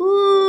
Woo!